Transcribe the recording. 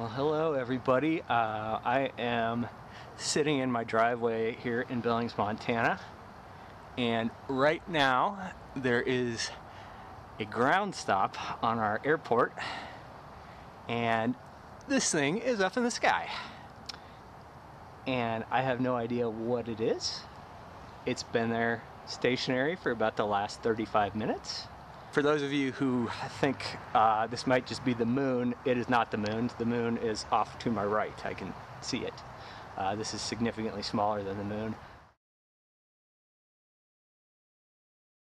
Well, hello everybody. Uh, I am sitting in my driveway here in Billings, Montana, and right now there is a ground stop on our airport, and this thing is up in the sky. And I have no idea what it is. It's been there stationary for about the last 35 minutes. For those of you who think uh, this might just be the moon, it is not the moon. The moon is off to my right. I can see it. Uh, this is significantly smaller than the moon.